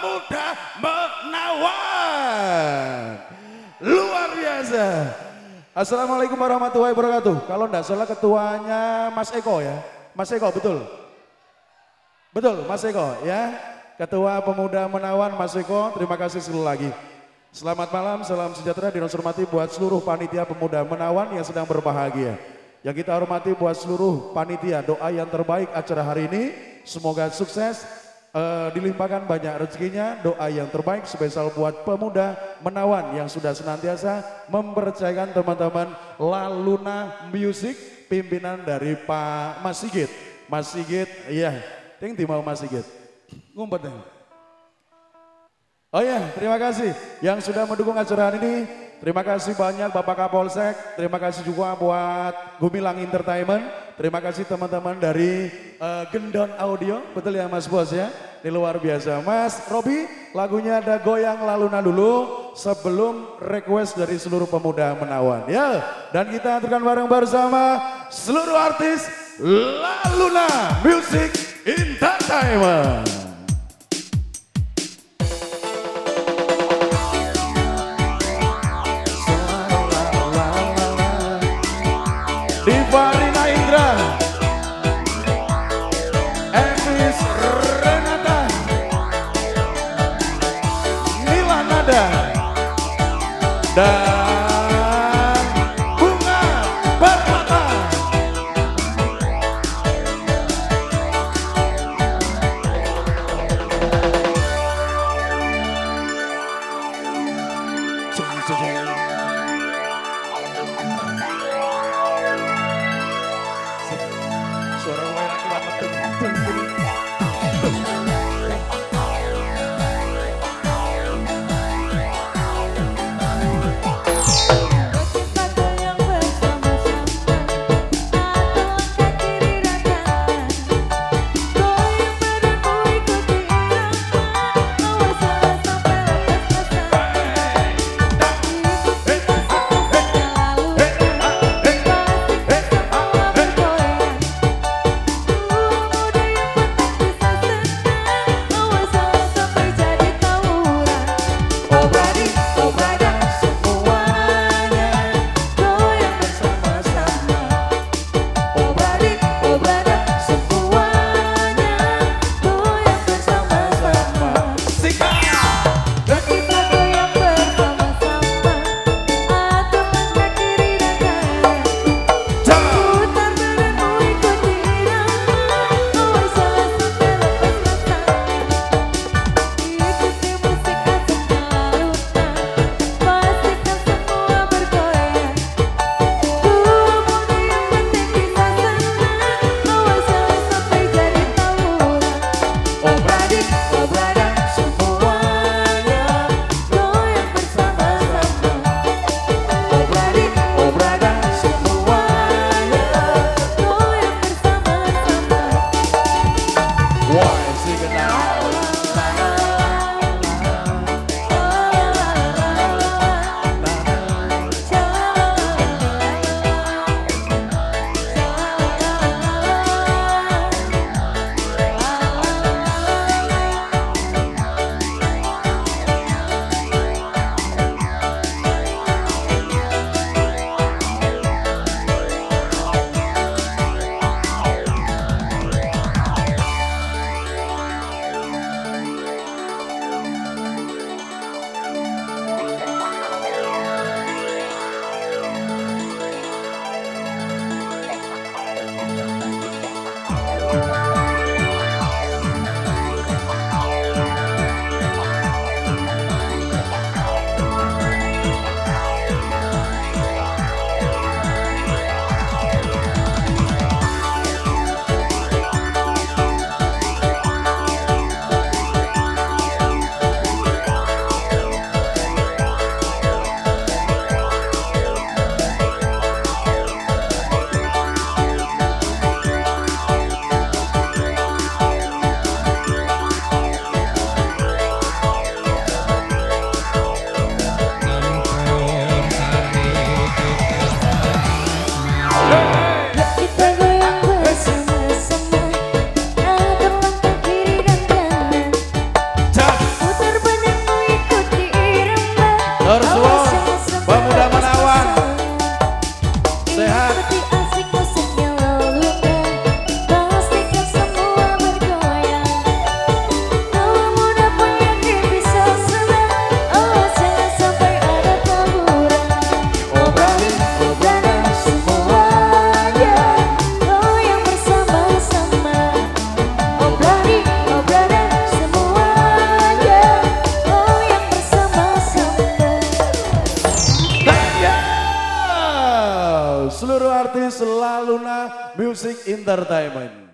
pemuda menawan. Luar biasa. Assalamualaikum warahmatullahi wabarakatuh. Kalau enggak salah ketuanya Mas Eko ya. Mas Eko betul? Betul Mas Eko ya. Ketua Pemuda Menawan Mas Eko, terima kasih sekali lagi. Selamat malam, salam sejahtera dinosormati buat seluruh panitia Pemuda Menawan yang sedang berbahagia. Yang kita hormati buat seluruh panitia, doa yang terbaik acara hari ini. Semoga sukses, uh, dilimpahkan banyak rezekinya, doa yang terbaik spesial buat pemuda menawan yang sudah senantiasa mempercayakan teman-teman Laluna Music, pimpinan dari Pak Mas Sigit. Mas Sigit, iya, ting mau Mas Sigit. Ngumpet nih. Oh ya, terima kasih yang sudah mendukung acara ini. Terima kasih banyak Bapak Kapolsek, terima kasih juga buat Gumilang Entertainment, terima kasih teman-teman dari uh, Gendon Audio, betul ya Mas Bos ya? Ini luar biasa. Mas Robi, lagunya ada goyang laluna dulu sebelum request dari seluruh pemuda menawan. Ya, dan kita aturkan bareng bersama seluruh artis Laluna Music Entertainment. dan bunga permata. Jangan artis Laluna Music Entertainment.